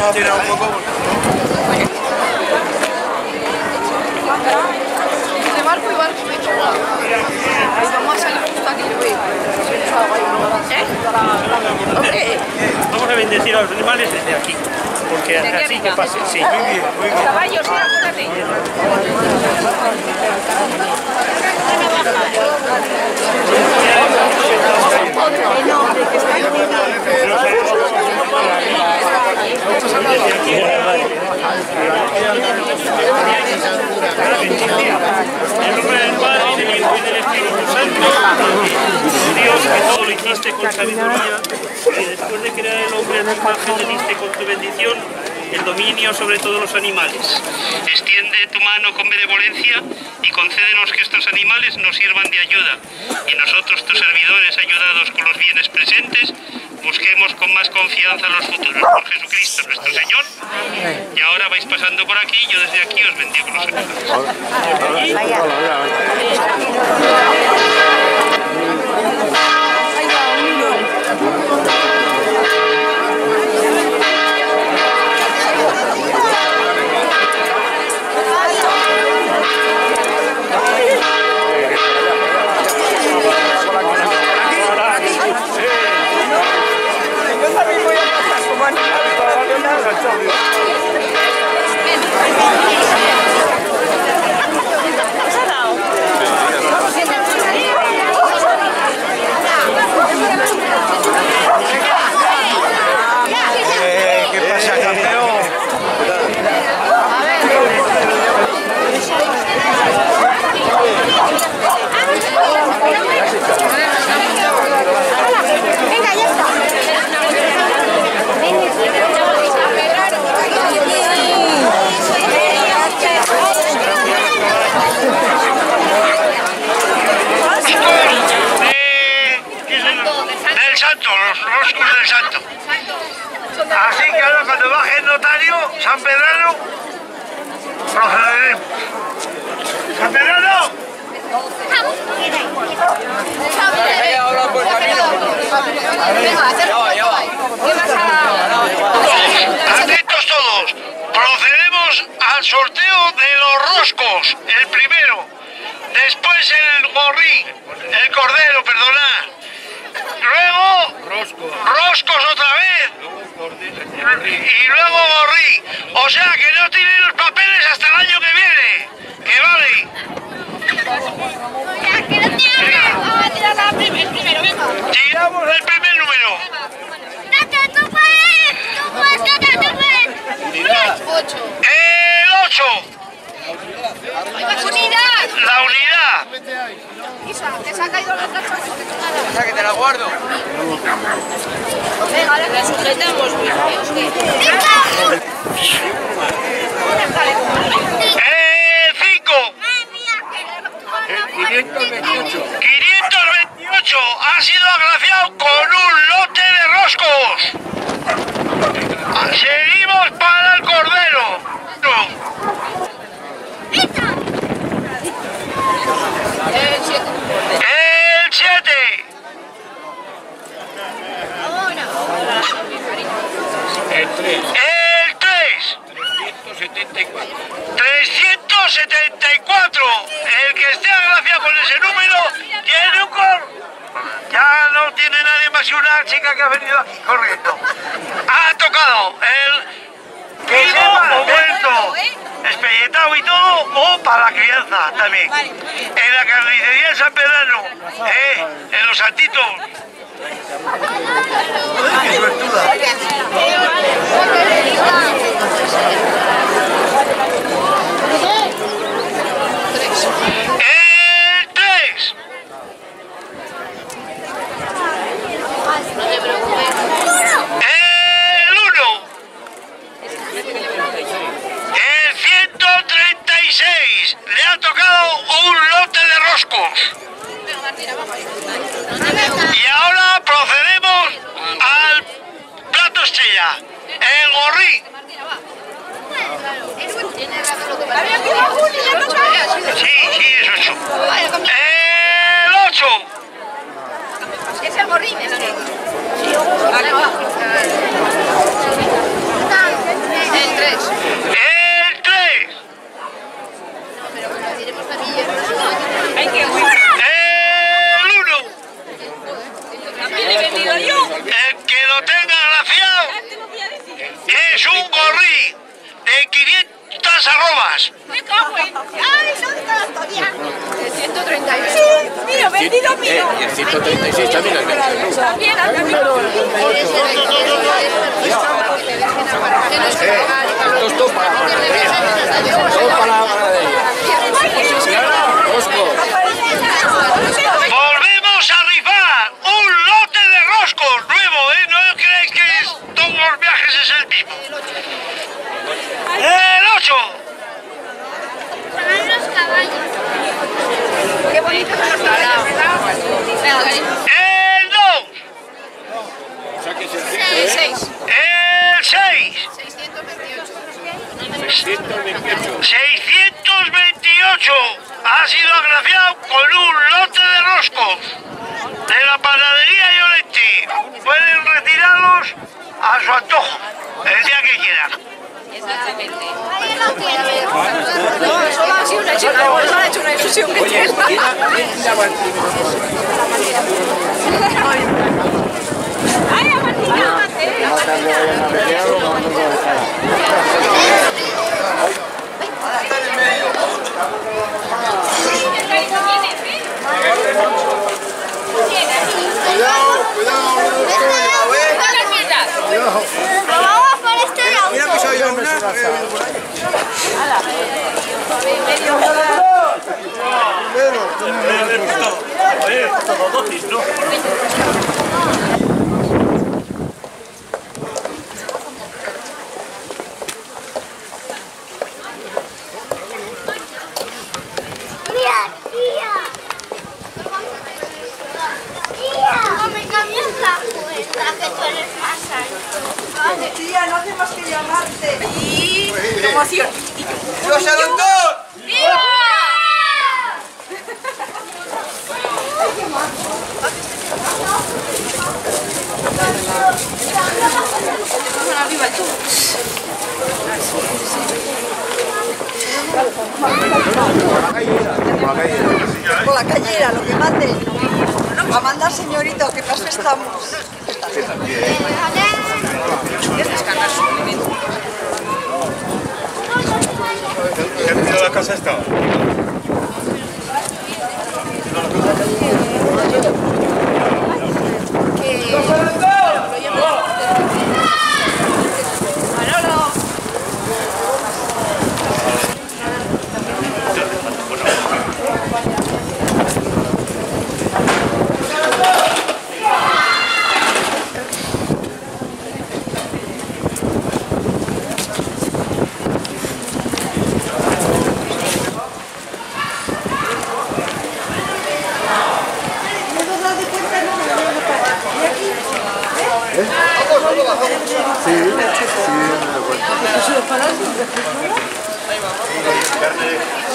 Tira un poco. De barco y barco, me Ahí vamos a salir justo aquí, güey. ¿Eh? Hombre, Vamos a bendecir a los animales desde aquí. Porque así que pase, sí. caballos, sí, apúrate. Con sabiduría, y después de crear el hombre a tu imagen le diste con tu bendición el dominio sobre todos los animales. Extiende tu mano con benevolencia y concédenos que estos animales nos sirvan de ayuda. Y nosotros, tus servidores, ayudados con los bienes presentes, busquemos con más confianza los futuros. Por Jesucristo nuestro Señor. Y ahora vais pasando por aquí, yo desde aquí os bendigo los animales. ¿Qué pasa, campeón? Venga, ya está. Eh, ¿qué es el- Del santo, los del santo. Así que ahora cuando baje el notario, San Pedrano, procederemos. ¡San Pedrano! Atentos todos, procedemos al sorteo de los roscos, el primero, después el gorrí, el cordero, perdonad, luego roscos otra vez y luego gorrí, o sea que no tienen los papeles hasta el año que viene, que vale. Tiramos el primer número. El 8. La unidad. Isa, que se ha caído la Esa que te la guardo. Venga, la sujetamos, El 5. 528. 528 ha sido agraciado con un lote de roscos. Seguimos para el cordero. No. El 7. El 3. El 3. 374. 374. El que esté agraciado con ese número tiene un cor. Ya no tiene nadie más que una chica que ha venido aquí corriendo. Ha tocado el que sepa muerto, espelletado y todo, o para la crianza también. En la carnicería de San Pedrano, ¿eh? en los santitos. ¡Qué suertuda! 8. El Es el morrín El 3. El 3. No, pero que lo diremos también. Hay que vestido mío. Eh, el 136 también vendido. También, también. Esto es todo para la ganadería. Todo para la ganadería. Rosco. Volvemos a rifar un lote de roscos nuevo, ¿eh? No creéis que es- todos los viajes es el mismo. El 8, Qué bonito son los caballos, ¿verdad? Venga, cariño. el 2, O sea que es el 5, ¿eh? el 6, 628. 628. 628 ha sido agraciado con un lote de roscos de la panadería Lloretti. Pueden retirarlos a su antojo el día que quieran. No, solo ha sido una chica, solo ha hecho una ilusión que tienes. mira, mira, ¡Ay, la Martina! Vamos por este lado. Mira que soy yo una. Oye, todo dosis, ¿no? Tía, tía. Tía. No me cambies la puerta, que tú eres más alto. Tía, no hace más que llamarte. Y... ¡Qué ¡Viva! ¡Viva tú! Con la callera, lo que mande. A mandar, señorito, que paso estamos. La casa esta?